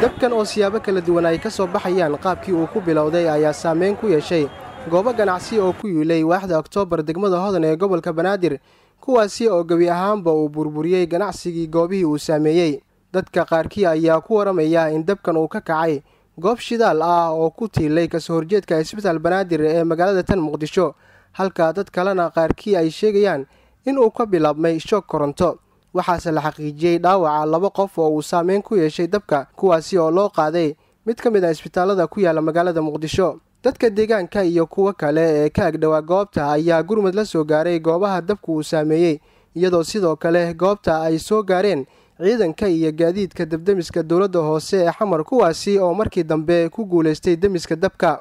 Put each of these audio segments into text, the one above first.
dabkan oo siyaabo kala duwan ay ka soo baxayaan qaabkii uu ku bilowday ayaa saameyn ku yeeshay goobo ganacsi oo ku yiilay waaxda oktoobar degmada hodan ee gobolka banaadir kuwaasi oo gebi ahaanba uu burburiyey ganacsigii goobihii uu saameeyey. Dadka qaarkii ayaa ku waramaya in dabkan uu ka kacay goob shidaal ah oo ku tiilay ka soo horjeedka isbitaal banaadir ee magaalada tan muqdisho halka dad kalena qaarkii ay sheegayaan in uu ka bilaabmay shoog koronto. Waxaase la xaqiijiyey dhaawaca laba qof oo uu saameyn ku yeeshay dabka kuwaasi oo loo qaaday mid ka mid ah isbitaalada ku yaalla magaalada muqdisho. Dadka deegaanka iyo kuwo kale ee ka agdhowaa goobta ayaa gurmud la soo gaaray goobaha dabku uu saameeyey iyadoo sidoo kale goobta ay soo gaareen ciidanka iyo gaadiidka debdemiska dowladda hoose ee xamar kuwaasi oo markii dambe ku guulaystay demiska dabka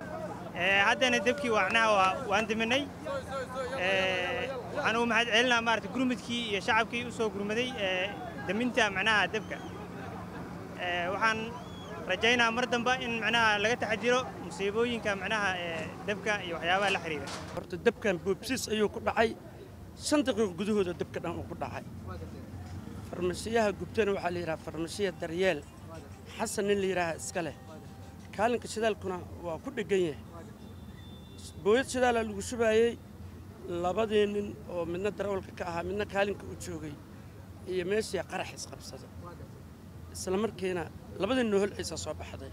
haddana dabkii wacnaha waan diminay waxaan ugu mahad celinaa maarata gurmudkii iyo shacabkii u soo gurmaday daminta macnaha dabka. Waxaan rajaynaa mar damba in macnaha laga taxadiro musiibooyinka macnaha dabka iyo waxyaabaha la xiriira. Horta dabkan boobsiis ayuu ku dhacay. Shan daqiiqo gudahooda dabka dhan uu ku dhacay. Farmashiyaha gubtana waxaa la yidhaha farmashiya daryeel. Xasan nin la yidhaaha iska leh. Kaalinka shidaalkuna waa ku dheggan yahay booyad shidaalaa lagu shubaayey labadii nin oo midna darawalka ka ahaa midna kaalinka u joogay iyo meeshii qarax isqabsada. Isla markiina labadii noohol aysaa soo baxday.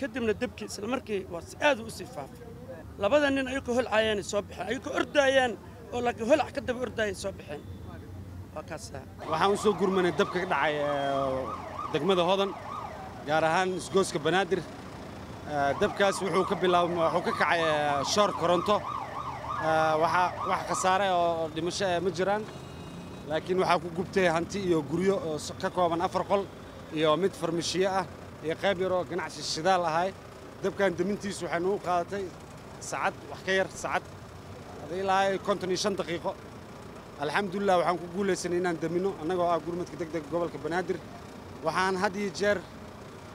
Kadibna dabkii isla markii waa aad u sii faafay. Labada nin ayagoo holcayaanay soo baxeen ayagoo ordaayaan oo laakiin holac ka daba ordaayay soo baxeen. Kaasa waxaan u soo gurmanay dabka ka dhacay degmada hodan gaar ahaan isgooska banaadir dabkaas wuxuu ka bilaabay wuxuu ka kacay shoor koronto. Waxaa wax khasaare oo dhimasho ma jiraan. Laakiin waxaa ku gubtay hanti iyo guryo oo ka kooban afar qol iyo mid farmashiye ah iyo qayb yar ganacsi shidaal ahay. Dabkan demintiisu waxay nagu qaadatay saacad wax ka yar saacad ilaa konton iyo shan daqiiqo. Alxamdulilah waxaan ku guulaysanay inaan demino annagoo ah gurmadka deg dega gobolka banaadir. Waxaan had iyo jeer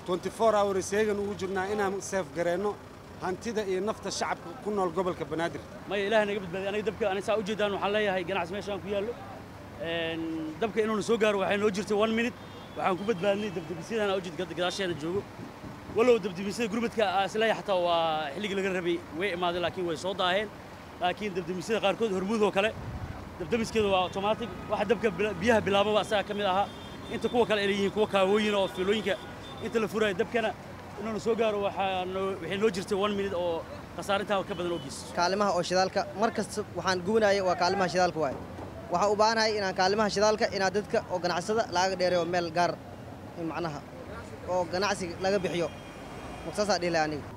hours heegan ugu jirnaa inaan seef gareenno hantida iyo nafta shacabka ku nool gobolka banaadir. Maya ilaah naga badbaadiy aniga dabka aniga saa u jeedaan waxaan leeyahay ganacsi meeshaan ku yaallo. Dabka inuuna soo gaaro waxay noo jirtay one minute. Waxaan ku badbaadnay dabdebisyadan ujeed gadaasheeda joogo. Walow dabdebisyada gurmadka is leeyahay xataa waa xilligii laga rabay way imaadeen laakiin way soo daaheen. Laakiin dabdebisyada qaarkood hormuud oo kale dabdemiskeeda waa automatic. Waxa dabka biyaha bilaababa asaga ka mid ahaa. Inta kuwa kale ay leeyihiin kuwa kaawooyin oo fiilooyinka inta la furaayo dabkana inuuna soo gaaro waxay noo jirtay one minute oo khasaarintaa ka badan oo kaalimaha oo shidaalka mar kasta waxaan gubanaya waa kaalimaha shidaalka waaye waxaan u baahanahay inaan kaalimaha shidaalka inaa dadka oo ganacsada laaga dheereeyo meel gaar macnaha oo ganacsi laga bixiyo. Maqsaasaa dhihi laha aniga?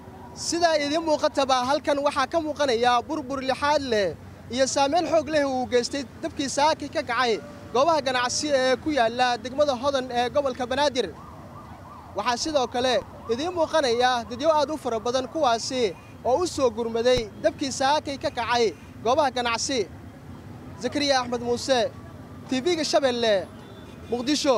Sidaa idiin muuqataba halkan waxaa ka muuqanaya burbur lixaad leh iyo saamayn xoog leh uu geystay dabkii saaki ka kacay goobaha ganacsi ee ku yaalla degmada hodan ee gobolka banaadir waxaa sidoo kale idiin muuqanaya dadyo aad u fara badan kuwaasi oo u soo gurmaday dabkii saakay ka kacay goobaha ganacsi. Zakariya axmed muuse tv-ga shabeelle muqdisho